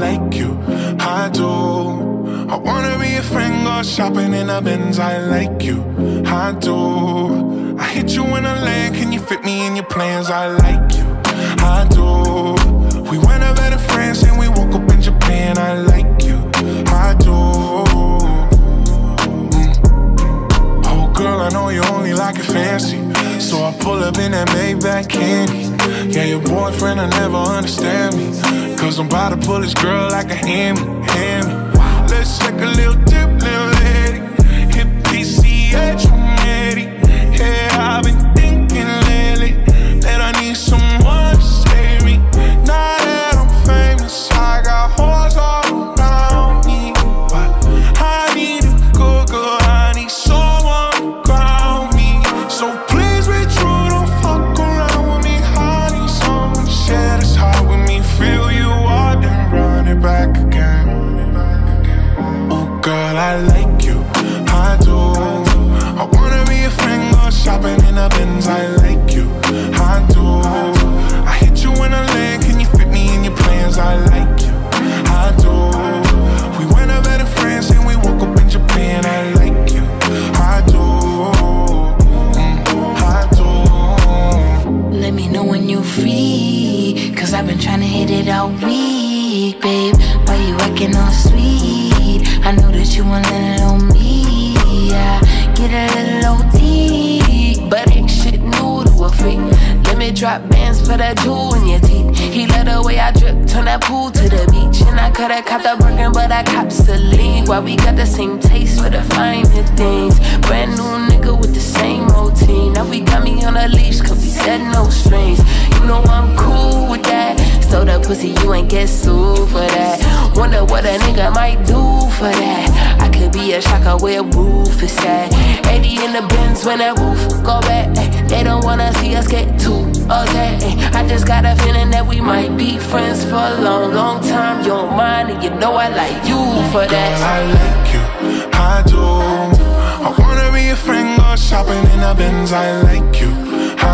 like you, I do. I wanna be a friend, go shopping in a Benz. I like you, I do. I hit you in a land, can you fit me in your plans? I like you, I do. We went over to France and we woke up in Japan. I like So I pull up in that Maybach candy. Yeah, your boyfriend will never understand me. Cause I'm about to pull this girl like a hammy, hammy. Let's take a little dip, little lady. Hit PCH, I like you, I do. I wanna be a friend, go shopping in a Benz. I like you, I do. I hit you in a land, can you fit me in your plans? I like you, I do. We went over to France and we woke up in Japan. I like you, I do. Mm, I do. Let me know when you free. Cause I've been trying to hit it all week, babe. Why you acting all sweet? I know that you want little on me. Yeah, get a little OT. But ain't shit new to a freak. Let me drop bands for that jewel in your teeth. He let the way I drip, turn that pool to the beach. And I coulda caught the Birkin, but I cops the lead. Why we got the same taste for the finer things. Brand new nigga with the same routine. Now we got me on a leash, cause we said no strings. You know I'm cool with that. So the pussy, you ain't get sued for that. Wonder what a nigga might do for that. I could be a shocker where roof is at. 80 in the Benz when that roof go back. They don't wanna see us get too okay. I just got a feeling that we might be friends for a long, long time. You don't mind, and you know I like you for that. Girl. I like you, I do. I wanna be a friend, go shopping in the Benz. I like you, I